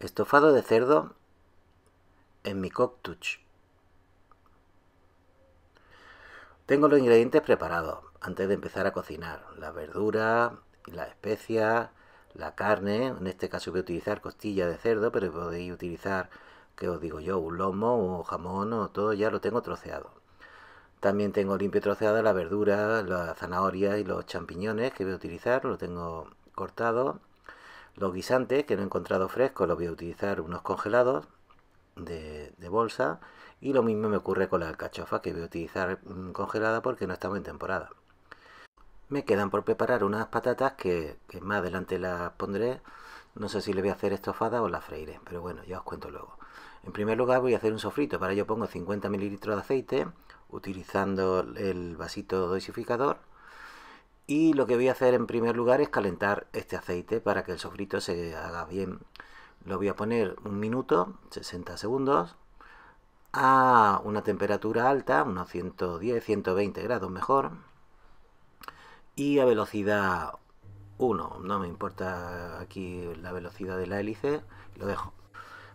Estofado de cerdo en mi coctuch. Tengo los ingredientes preparados antes de empezar a cocinar. La verdura, las especias, la carne. En este caso voy a utilizar costilla de cerdo, pero podéis utilizar, que os digo yo, un lomo o jamón o todo ya lo tengo troceado. También tengo limpio troceada la verdura, la zanahoria y los champiñones que voy a utilizar. Lo tengo cortado los guisantes que no he encontrado frescos los voy a utilizar unos congelados de, bolsa. Y lo mismo me ocurre con la alcachofa que voy a utilizar mm, congelada porque no estamos en temporada. Me quedan por preparar unas patatas que, más adelante las pondré. No sé si le voy a hacer estofada o la freiré, pero bueno, ya os cuento luego. En primer lugar voy a hacer un sofrito, para ello pongo 50 mililitros de aceite, utilizando el vasito dosificador y lo que voy a hacer en primer lugar es calentar este aceite para que el sofrito se haga bien. Lo voy a poner un minuto, 60 segundos, a una temperatura alta, unos 110, 120 grados mejor, y a velocidad 1. No me importa aquí la velocidad de la hélice, lo dejo.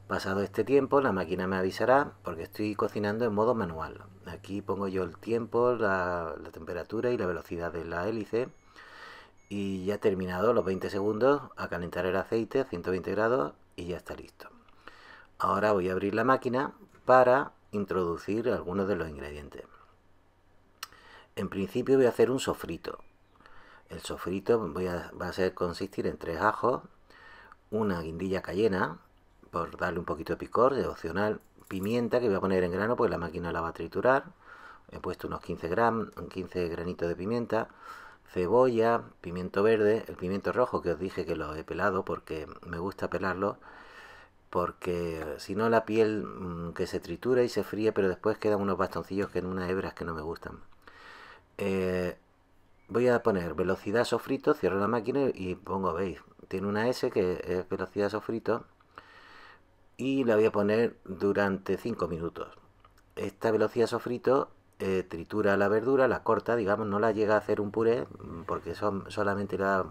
Pasado este tiempo, la máquina me avisará porque estoy cocinando en modo manual. Aquí pongo yo el tiempo, la, temperatura y la velocidad de la hélice. Y ya terminado los 20 segundos a calentar el aceite a 120 grados y ya está listo. Ahora voy a abrir la máquina para introducir algunos de los ingredientes. En principio voy a hacer un sofrito. El sofrito voy a, va a ser consistir en tres ajos, una guindilla cayena, por darle un poquito de picor, de opcional, pimienta que voy a poner en grano porque la máquina la va a triturar. He puesto unos 15 gramos, 15 granitos de pimienta, cebolla, pimiento verde, el pimiento rojo que os dije que lo he pelado porque me gusta pelarlo porque si no la piel mm, que se tritura y se fríe pero después quedan unos bastoncillos que en unas hebras que no me gustan. Eh, voy a poner velocidad sofrito, cierro la máquina y pongo, veis, tiene una S que es velocidad sofrito y la voy a poner durante 5 minutos. Esta velocidad sofrito eh, tritura la verdura, la corta, digamos, no la llega a hacer un puré mm, porque son, solamente le da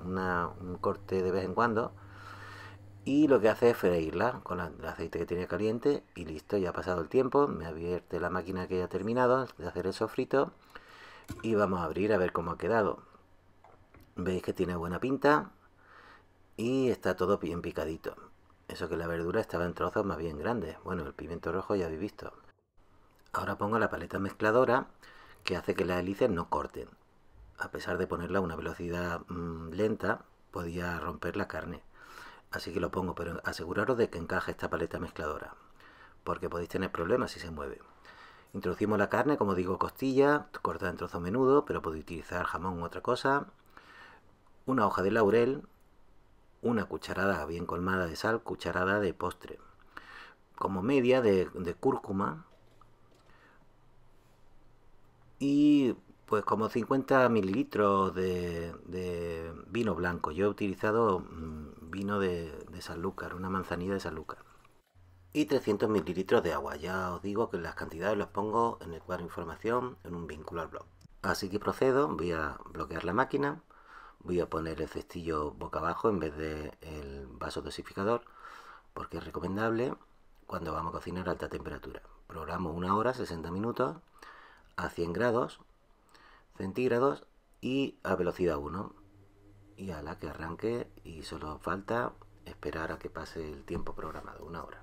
un corte de vez en cuando. Y lo que hace es freírla con el aceite que tiene caliente y listo, ya ha pasado el tiempo, me advierte la máquina que ha terminado de hacer el sofrito y vamos a abrir a ver cómo ha quedado. Veis que tiene buena pinta y está todo bien picadito. Eso que la verdura estaba en trozos más bien grandes. Bueno, el pimiento rojo ya habéis visto. Ahora pongo la paleta mezcladora que hace que las hélices no corten. A pesar de ponerla a una velocidad mm, lenta, podía romper la carne. Así que lo pongo, pero aseguraros de que encaje esta paleta mezcladora, porque podéis tener problemas si se mueve. Introducimos la carne, como digo, costilla, cortada en trozos menudo, pero podéis utilizar jamón u otra cosa. Una hoja de laurel, una cucharada bien colmada de sal, cucharada de postre, como media de, cúrcuma y pues como 50 mililitros de, vino blanco. Yo he utilizado mm, vino de, de Sanlúcar, una manzanilla de Sanlúcar. Y 300 mililitros de agua. Ya os digo que las cantidades las pongo en el cuadro de información en un vínculo al blog. Así que procedo, voy a bloquear la máquina voy a poner el cestillo boca abajo en vez de el vaso dosificador porque es recomendable cuando vamos a cocinar a alta temperatura. Programo una hora, 60 minutos a 100 grados centígrados y a velocidad 1 y a la que arranque y solo falta esperar a que pase el tiempo programado, una hora.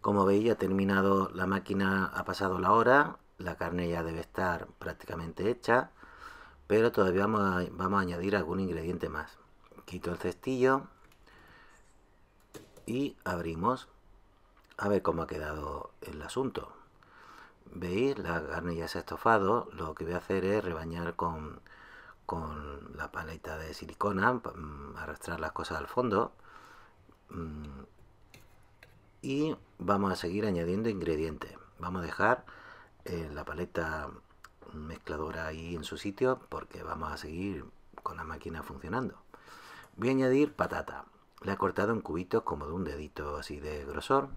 Como veis ya ha terminado la máquina, ha pasado la hora, la carne ya debe estar prácticamente hecha pero todavía vamos a, vamos añadir algún ingrediente más. Quito el cestillo y abrimos a ver cómo ha quedado el asunto. ¿Veis? La carne ya se ha estofado. Lo que voy a hacer es rebañar con, con la paleta de silicona, mm, arrastrar las cosas al fondo. Mm, y vamos a seguir añadiendo ingredientes. Vamos a dejar eh, la paleta mezcladora ahí en su sitio porque vamos a seguir con la máquina funcionando. Voy a añadir patata. La he cortado en cubitos como de un dedito así de grosor.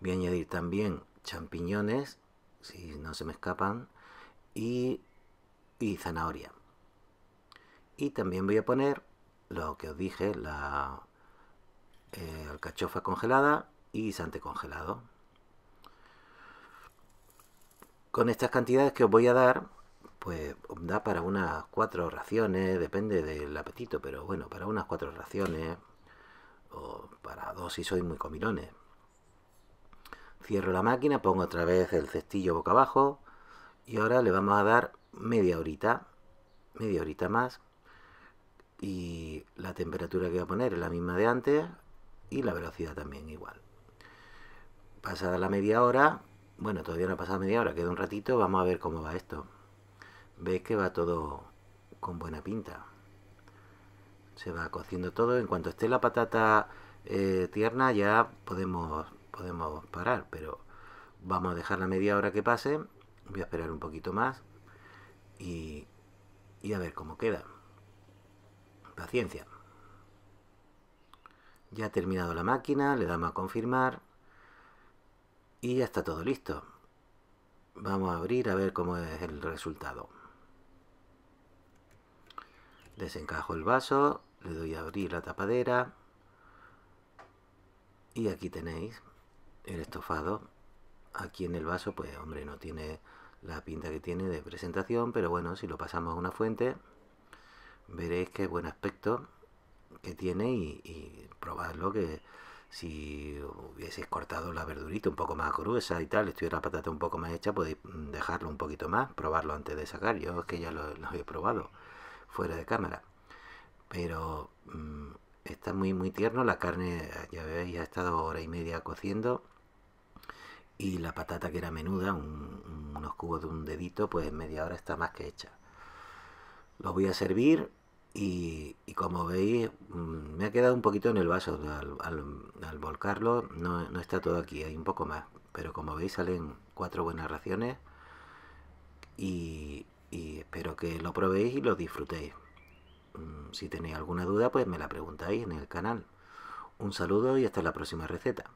Voy a añadir también champiñones, si no se me escapan, y, y zanahoria. Y también voy a poner lo que os dije, la eh, alcachofa congelada y guisante congelado. Con estas cantidades que os voy a dar, pues da para unas cuatro raciones, depende del apetito, pero bueno, para unas cuatro raciones o para dos si sois muy comilones. Cierro la máquina, pongo otra vez el cestillo boca abajo y ahora le vamos a dar media horita, media horita más y la temperatura que voy a poner es la misma de antes y la velocidad también igual. Pasada la media hora, bueno, todavía no ha pasado media hora, queda un ratito, vamos a ver cómo va esto. Veis que va todo con buena pinta. Se va cociendo todo. En cuanto esté la patata eh, tierna ya podemos, podemos parar, pero vamos a dejar la media hora que pase. Voy a esperar un poquito más y, y a ver cómo queda. Paciencia. Ya ha terminado la máquina, le damos a confirmar y ya está todo listo. Vamos a abrir a ver cómo es el resultado. Desencajo el vaso, le doy a abrir la tapadera y aquí tenéis el estofado. Aquí en el vaso, pues hombre, no tiene la pinta que tiene de presentación, pero bueno, si lo pasamos a una fuente, veréis qué buen aspecto que tiene y, y probadlo que si hubieseis cortado la verdurita un poco más gruesa y tal, estuviera la patata un poco más hecha, podéis dejarlo un poquito más, probarlo antes de sacar. Yo es que ya lo, he probado fuera de cámara. Pero mm, está muy muy tierno, la carne ya veis ha estado hora y media cociendo y la patata que era menuda, unos cubos de un dedito, pues media hora está más que hecha. Lo voy a servir y, como veis mm, me ha quedado un poquito en el vaso al, volcarlo, no, no, está todo aquí, hay un poco más, pero como veis salen cuatro buenas raciones y, espero que lo probéis y lo disfrutéis. Mm, si tenéis alguna duda pues me la preguntáis en el canal. Un saludo y hasta la próxima receta.